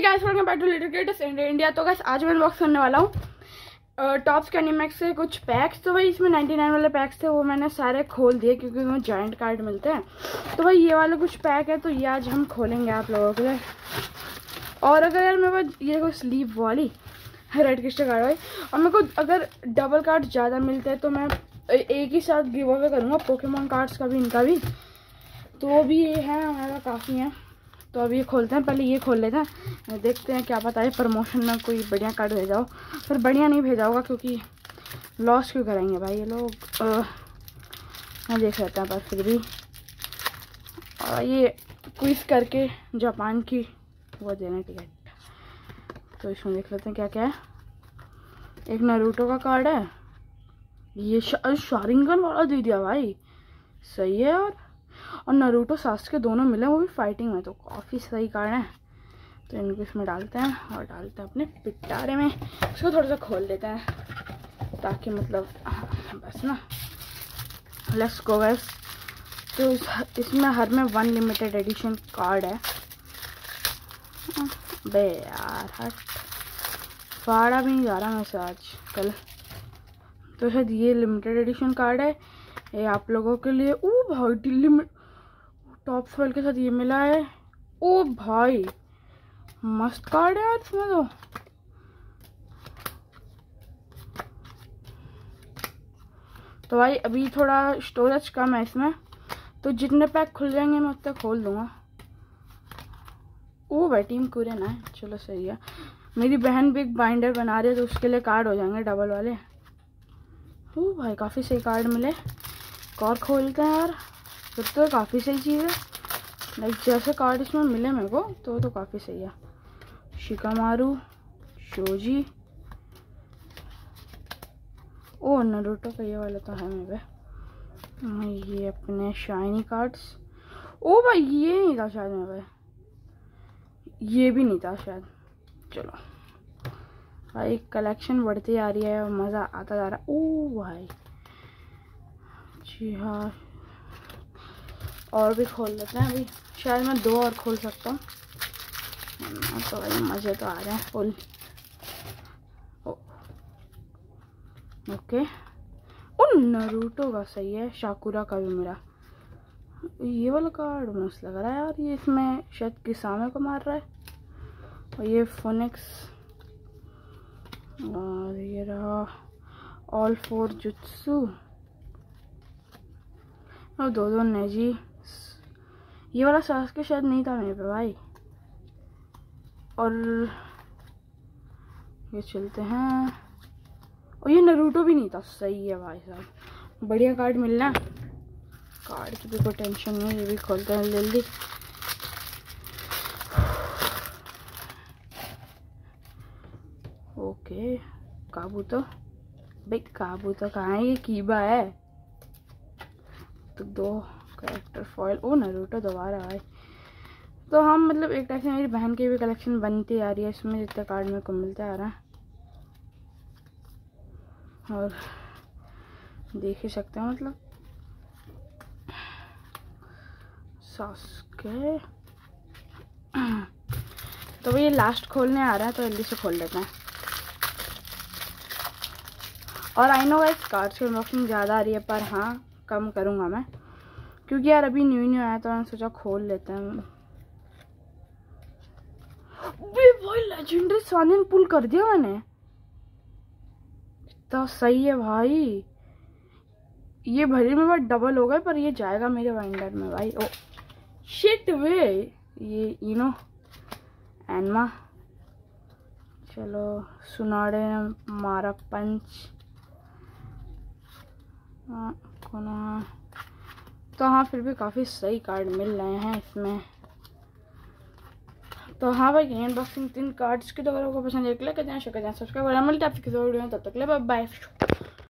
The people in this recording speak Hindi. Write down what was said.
Guys welcome back to little creators India तो गैस आज मैं अनबॉक्स करने वाला हूँ। टॉप्स कैनीमैक्स से कुछ पैक्स तो भाई इसमें 99 वाले पैक्स थे, वो मैंने सारे खोल दिए क्योंकि उसमें जॉइंट कार्ड मिलते हैं। तो भाई ये वाले कुछ पैक है तो ये आज हम खोलेंगे आप लोगों के लिए। और अगर यार मेरे पास ये कोई स्लीव वाली रेड किस्टर कार्ड भाई। और मेरे को अगर डबल कार्ड ज़्यादा मिलते हैं तो मैं एक ही साथ गिव अवे करूँगा पोकेमोन कार्ड्स का भी, इनका भी। तो वो भी ये है, हमारा काफ़ी है। तो अभी ये खोलते हैं, पहले ये खोल लेते हैं। देखते हैं क्या पता है प्रमोशन में कोई बढ़िया कार्ड भेजा हो। पर बढ़िया नहीं भेजा होगा क्योंकि लॉस क्यों करेंगे भाई? ये लोग मैं देख लेते हैं पर फिर भी। और ये क्विज करके जापान की वो देना टिकट तो इसमें देख लेते हैं क्या क्या है। एक नरूटो का कार्ड है। ये शारिंगन वाला दे दिया भाई। सही है यार। और नरूटो सास के दोनों मिले वो भी फाइटिंग में तो काफ़ी सही कारण है। तो इनको इसमें डालते हैं और डालते हैं अपने पिटारे में। इसको थोड़ा सा खोल लेते हैं ताकि मतलब बस ना। लेट्स गो वैस तो इस, इसमें हर में वन लिमिटेड एडिशन कार्ड है। बे यार हट। फाड़ा भी नहीं जा रहा मैं से आज कल तो शायद ये लिमिटेड एडिशन कार्ड है। ये आप लोगों के लिए ओ भाई लिमिट टॉप फॉल के साथ ये मिला है। ओ भाई, मस्त कार्ड है यार इसमें तो। तो भाई, अभी थोड़ा स्टोरेज कम है इसमें। तो जितने पैक खुल जाएँगे, मैं उतने खोल दूँगा। ओ भाई टीम कुरे ना है। चलो सही है। मेरी बहन भी एक बाइंडर बना रही है तो उसके लिए कार्ड हो जाएँगे डबल वाले। ओ भाई, काफ़ी सही कार्ड मिले। और खोलते हैं यार। फिर तो काफ़ी सही चीज़ है। लाइक जैसे कार्ड इसमें मिले मेरे को तो तो काफ़ी सही है। शिकामारू शोजी। ओ नरूटो का ये वाला तो है मेरे हाँ, ये अपने शाइनी कार्ड्स ओ भाई ये नहीं था शायद मेरे ये भी नहीं था शायद। चलो। भाई कलेक्शन बढ़ती आ रही है मज़ा आता जा रहा है। ओ भाई। जी हाँ। और भी खोल लेते हैं अभी। शायद मैं दो और खोल सकता हूँ। तो भाई मज़े तो आ रहे हैं फुल ओके। ओ, नरूटो का सही है, शाकुरा का भी मेरा ये वाला कार्ड मस्त लग रहा है यार, ये इसमें शायद किसामे को मार रहा है। और ये फोनिक्स और ये रहा ऑल फोर जुत्सु और दो दो नेजी ये वाला सास के शायद नहीं था मेरे पे भाई। और ये चलते हैं। और ये नरूटो भी नहीं था, सही है भाई साहब। बढ़िया कार्ड मिलना। कार्ड की भी कोई टेंशन नहीं, ये भी खोलते हैं जल्दी। ओके काबू तो भाई काबू तो कहाँ ये कीबा है। तो दो कैरेक्टर फॉयल ओ नरूटो दोबारा भाई तो हम मतलब एक टाइप से मेरी बहन की भी कलेक्शन बनती आ रही है, इसमें जितने कार्ड मेरे को मिलते आ रहा और देख ही सकते हैं मतलब। सॉस के तो ये लास्ट खोलने आ रहा है तो जल्दी से खोल लेते हैं। और आई नो गाइस कार्ड्स की अनबॉक्सिंग ज़्यादा आ रही है, पर हाँ कम करूँगा मैं। क्योंकि यार अभी न्यू न्यू आया तो मैंने सोचा खोल लेते हैं। भाई लेजेंडरी सानियन पुल कर दिया मैंने। इतना सही है भाई। ये भले में बार डबल हो गए, पर ये जाएगा मेरे वाइंडर में भाई। ओ शिट वे। ये इनो एनमा चलो, सुनाड़े मारा पंच। हाँ कौन तो हाँ फिर भी काफ़ी सही कार्ड मिल रहे हैं इसमें। तो हाँ भाई, ये बॉक्सिंग तीन कार्ड्स की तो अगर आपको पसंद है लाइक कर देना शेयर कर सब्सक्राइब करना मिलता है आपकी वीडियो में, तब तक ले बाय